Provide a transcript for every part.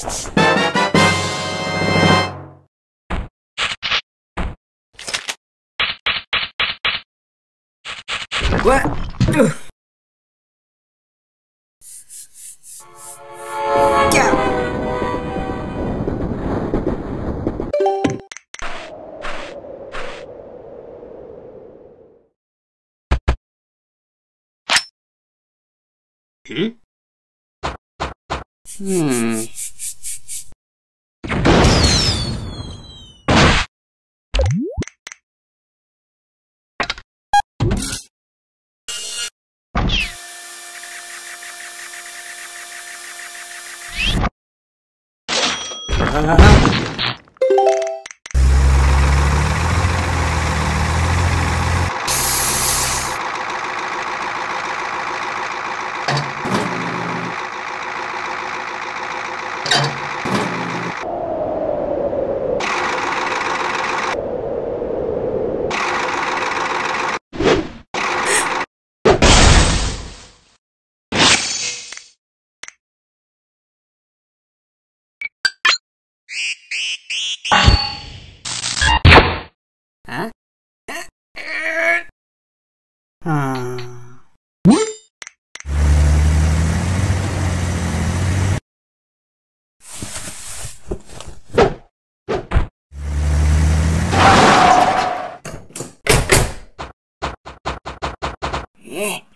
What? Ugh. Hmm? Hmm. Hmm. Huh? Yeah,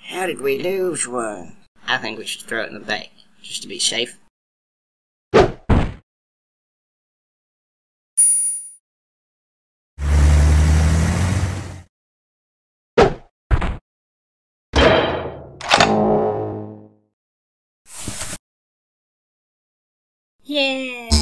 how did we lose one? I think we should throw it in the bay, just to be safe. Yeah.